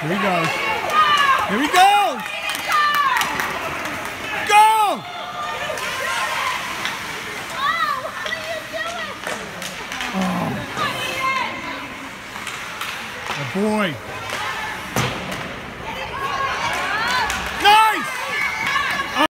Here he goes. Here he goes. Go! Oh, oh. boy.